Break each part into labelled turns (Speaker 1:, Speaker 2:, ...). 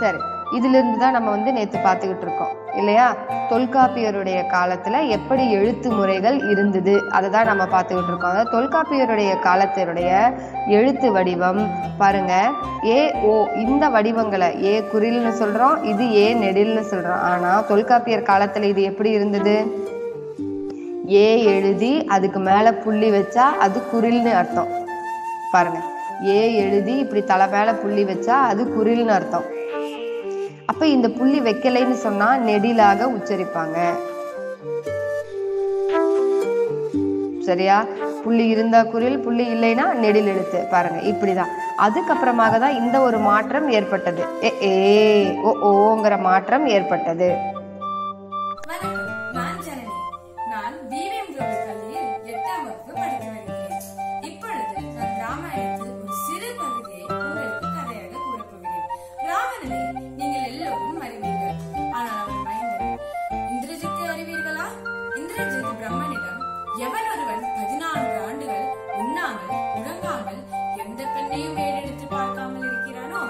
Speaker 1: சரி இதுலேருந்து தான் நம்ம வந்து நேத்து பார்த்துக்கிட்டு இருக்கோம் இல்லையா? தொல்காப்பியருடைய காலத்துல எப்படி எழுத்து முறைகள் இருந்தது அதை தான் நம்ம பார்த்துக்கிட்டு இருக்கோம் அதாவது தொல்காப்பியருடைய காலத்தினுடைய எழுத்து வடிவம் பாருங்க. ஏ ஓ இந்த வடிவங்களை ஏ குறில்னு சொல்றோம் இது ஏ நெடில்னு சொல்றோம். ஆனா தொல்காப்பியர் காலத்துல இது எப்படி இருந்தது? ஏ எழுதி அதுக்கு மேல புள்ளி வச்சா அது குரில்னு அர்த்தம். பாருங்க. ஏ எழுதி இப்படி தலை மேல புள்ளி வச்சா அது குரில்னு அர்த்தம். அப்ப இந்த புள்ளி வைக்கலைன்னு சொன்னா நெடிலாக உச்சரிப்பாங்க. சரியா? புள்ளி இருந்தா குரில் புள்ளி இல்லைன்னா நெடில் எழுத்து பாருங்க. இப்படிதான். அதுக்கப்புறமாக தான் இந்த ஒரு மாற்றம் ஏற்பட்டது. ஏ ஏ ஓ ஓங்கிற மாற்றம் ஏற்பட்டது.
Speaker 2: நான் இந்திரஜித் பிரம்மனிடம் எவன் ஒருவன் பதினான்கு ஆண்டுகள் உண்ணாமல் உறங்காமல் எந்த பெண்ணையும் ஏறெடுத்து பார்க்காமல் இருக்கிறானோ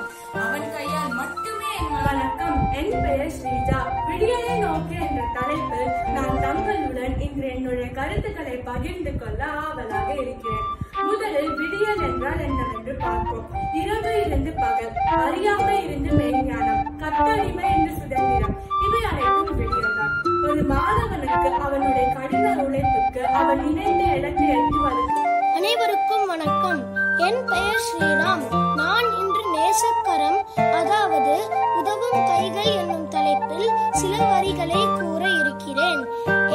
Speaker 2: அவன் கையால் மட்டுமே
Speaker 3: வணக்கம். என் பெயர் ஸ்ரீஜா. விடியலை நோக்கி என்ற தலைப்பில் நான் தங்களுடன் இன்று என்னுடைய கருத்துக்களை பகிர்ந்து கொள்ள ஆவலாக இருக்கிறேன். முதலில் விடியல் என்றால் என்னவென்று பார்ப்போம். இரவு இருந்து பகல். அறியாமை இருந்து மெய்ஞானம். கத்தளிமை என்று இணைந்த இடத்தை எட்டுவதற்கு
Speaker 4: அனைவருக்கும் வணக்கம். என் பெயர் ஸ்ரீராம். நான் இன்று நேசக்கரம் அதாவது உதவும் கைகள் என்னும் தலைப்பில் சில வரிகளை கூற இருக்கிறேன்.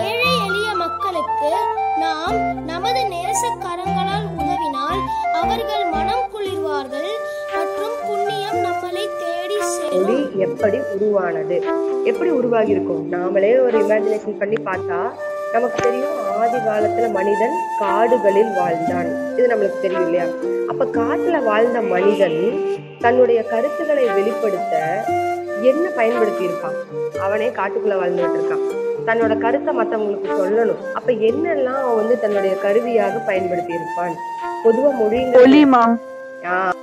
Speaker 4: ஏழை எளிய மக்களுக்கு நாம் நமது நேசக்கரங்களால் உதவினால் அவர்கள் மனம் குளிர்வார்கள் மற்றும் புண்ணியம் நம்மளை தேடி சேரும்
Speaker 1: எப்படி உருவானது? எப்படி உருவாகி இருக்கும் நாமளே ஒரு இமேஜினேஷன் பண்ணி பார்த்தா நமக்கு தெரியும் ஆதி காலத்துல மனிதன் காடுகளில் வாழ்ந்தான். இது நம்மளுக்கு தெரியும் இல்லையா? அப்ப காட்டுல வாழ்ந்த மனிதன் தன்னுடைய கருத்துக்களை வெளிப்படுத்த என்ன பயன்படுத்தி இருப்பான் அவனே காட்டுக்குள்ள வாழ்ந்துட்டு இருக்கான். தன்னோட கருத்தை மத்தவங்களுக்கு சொல்லணும். அப்ப என்னெல்லாம் அவன் வந்து தன்னுடைய கருவியாக பயன்படுத்தி இருப்பான் பொதுவா ஆஹ்